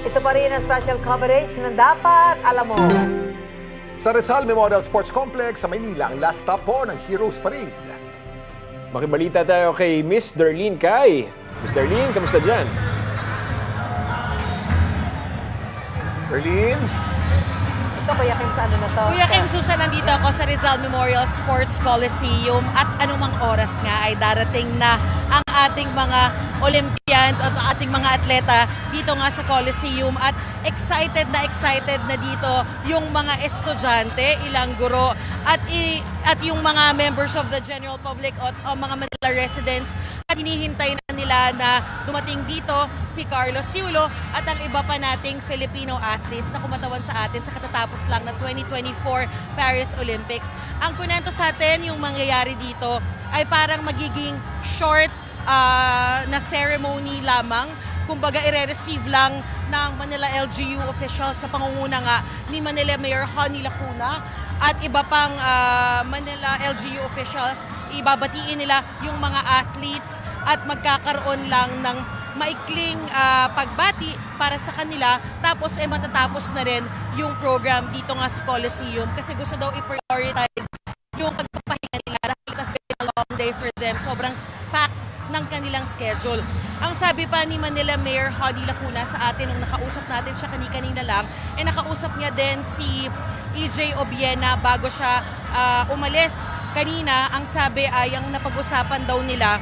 Ito pa rin ang special coverage na dapat alam mo. Sa Rizal Memorial Sports Complex sa Maynila, ang last stop po ng Heroes Parade. Makibalita tayo kay Miss Darlene Kai. Miss Darlene, kamusta dyan? Berlin, Ito, Kuya Kim, sa ano na to? Kuya Kim Susan, nandito ako sa Rizal Memorial Sports Coliseum at anumang oras nga ay darating na ang ating mga Olympians at ating mga atleta dito nga sa Coliseum at excited na excited na dito yung mga estudyante, ilang guro at i- at yung mga members of the general public at o mga Manila residents at hinihintay na nila na dumating dito si Carlos Yulo at ang iba pa nating Filipino athletes na kumatawan sa atin sa katatapos lang na 2024 Paris Olympics. Ang kunento sa atin, yung mangyayari dito ay parang magiging short ah, na ceremony lamang. Kumbaga, ire-receive lang ng Manila LGU officials sa pangunguna nga ni Manila Mayor Honey Lacuna at iba pang ah, Manila LGU officials. Ibabatiin nila yung mga athletes at magkakaroon lang ng maikling ah, pagbati para sa kanila tapos eh matatapos na rin yung program dito nga sa Coliseum kasi gusto daw i-prioritize yung pagpapahinga nila dahil kasi a long day for them. Sobrang packed ng kanilang schedule. Ang sabi pa ni Manila Mayor Hadi Lacuna sa atin nung nakausap natin siya kani-kanina lang, eh nakausap niya din si EJ Obiena bago siya ah, umalis. Kanina, ang sabi ay ang napag-usapan daw nila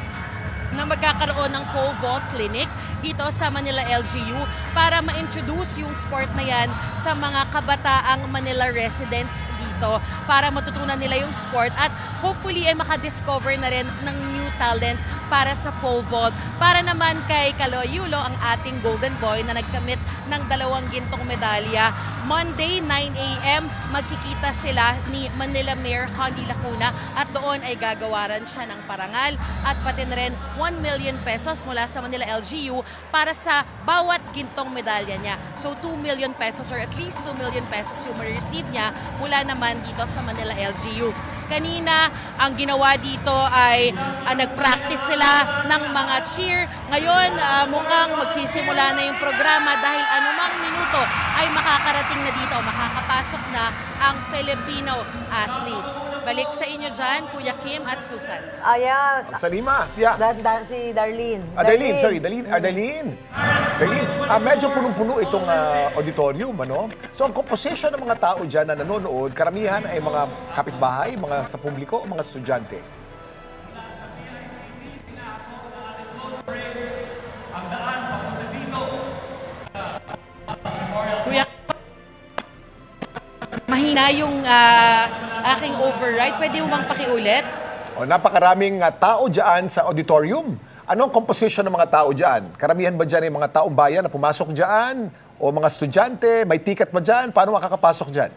na magkakaroon ng pole vault clinic dito sa Manila LGU para ma-introduce yung sport na yan sa mga kabataang Manila residents dito para matutunan nila yung sport at hopefully ay makadiscover na rin ng new talent para sa pole vault. Para naman kay Kaloyulo, ang ating golden boy na nagkamit ng dalawang gintong medalya. Monday, 9 a.m., magkikita sila ni Manila Mayor Honey Lacuna at doon ay gagawaran siya ng parangal at pati na rin 1 million pesos mula sa Manila LGU para sa bawat gintong medalya niya. So 2 million pesos or at least 2 million pesos yung ma-receive niya mula naman dito sa Manila LGU. Kanina, ang ginawa dito ay ah, nag-practice sila ng mga cheer. Ngayon, ah, mukhang magsisimula na yung programa dahil anumang minuto ay makakarating na dito, makakapasok na ang Filipino athletes. Balik sa inyo dyan, Kuya Kim at Susan. Ayan. sa Lima. Yeah. Da- da- si Darlene. Ah, Darlene, sorry, Darlene. Ah, Darlene. Darlene, ah, medyo punong-puno itong ah, auditorium, ano? So, ang composition ng mga tao dyan na nanonood, karamihan ay mga kapitbahay, mga sa publiko, mga estudyante. Kuya, mahina yung ah, aking override. Pwede mo bang pakiulit? O, napakaraming ah, tao dyan sa auditorium. Anong composition ng mga tao dyan? Karamihan ba dyan ay mga taong bayan na pumasok dyan? O mga estudyante? May ticket ba dyan? Paano makakapasok dyan?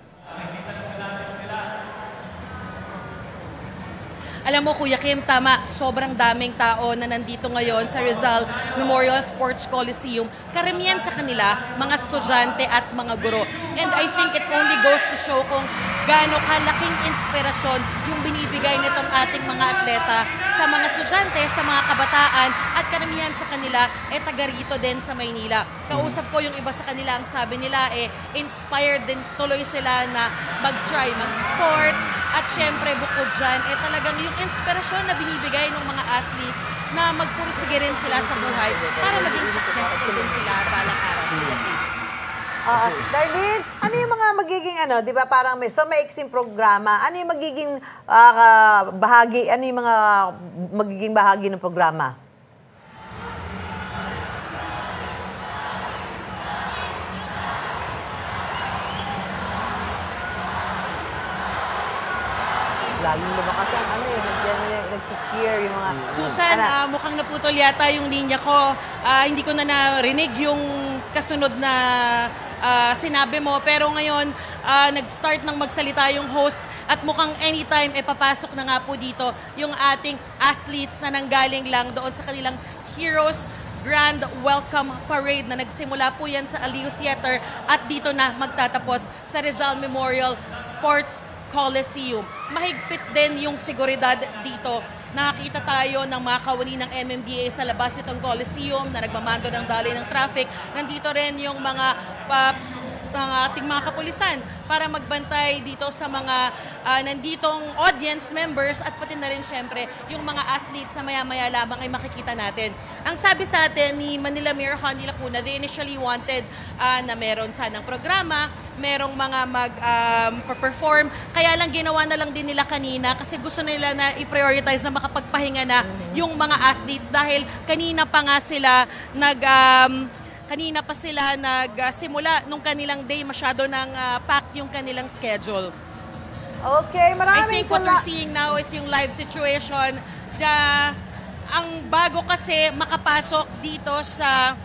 Alam mo, Kuya Kim, tama, sobrang daming tao na nandito ngayon sa Rizal Memorial Sports Coliseum. Karamihan sa kanila, mga estudyante at mga guro. And I think it only goes to show kung gaano kalaking inspirasyon yung binibigay nitong ating mga atleta sa mga estudyante, sa mga kabataan, at karamihan sa kanila, eh taga rito din sa Maynila. Kausap ko yung iba sa kanila, ang sabi nila, eh, inspired din tuloy sila na mag-try mag-sports, at syempre, bukod dyan, eh talagang yung inspirasyon na binibigay ng mga athletes na magpursige rin sila sa buhay para maging successful din sila balang araw. Ah, Darlene, ano yung mga magiging ano, 'di ba parang may so maiksing programa. Ano yung magiging ah, bahagi, ano yung mga magiging bahagi ng programa? Lalo lumakas ang ano eh, nag- nag-cheer yung mga... Susan, Ano? ah, mukhang naputol yata yung linya ko. Ah, hindi ko na narinig yung kasunod na ah, sinabi mo. Pero ngayon, ah, nag-start ng magsalita yung host at mukhang anytime e papasok na nga po dito yung ating athletes na nanggaling lang doon sa kanilang Heroes Grand Welcome Parade na nagsimula po yan sa Aliu Theater at dito na magtatapos sa Rizal Memorial Sports Coliseum. Mahigpit din yung seguridad dito nakakita tayo ng mga kawani ng MMDA sa labas itong Coliseum na nagmamando ng daloy ng traffic. Nandito rin yung mga pa, mga ating mga kapulisan para magbantay dito sa mga ah, nanditong audience members at pati na rin syempre yung mga athletes na maya-maya lamang ay makikita natin. Ang sabi sa atin ni Manila Mayor Honey Lacuna, they initially wanted ah, na meron sanang programa, merong mga mag-perform, kaya lang ginawa na lang din nila kanina kasi gusto nila na i-prioritize na makapagpahinga na yung mga athletes dahil kanina pa nga sila nag... um, kanina pa sila nagsimula nung kanilang day masyado nang ah, packed yung kanilang schedule. Okay, I maraming think what we're seeing now is yung live situation na ang bago kasi makapasok dito sa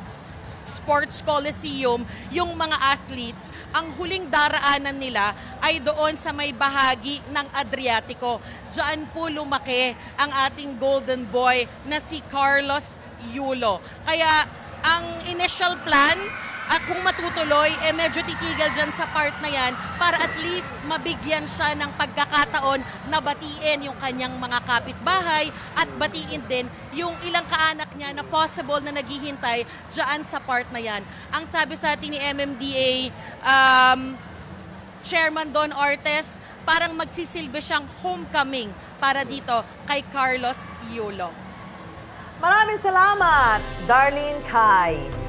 Sports Coliseum, yung mga athletes, ang huling daraanan nila ay doon sa may bahagi ng Adriatico. Diyan po lumaki ang ating golden boy na si Carlos Yulo. Kaya ang initial plan at kung matutuloy, eh medyo titigil dyan sa part na yan para at least mabigyan siya ng pagkakataon na batiin yung kanyang mga kapitbahay at batiin din yung ilang kaanak niya na possible na naghihintay dyan sa part na yan. Ang sabi sa atin ni MMDA, um, Chairman Don Ortes, parang magsisilbi siyang homecoming para dito kay Carlos Yulo. Maraming salamat, Darlene Kai.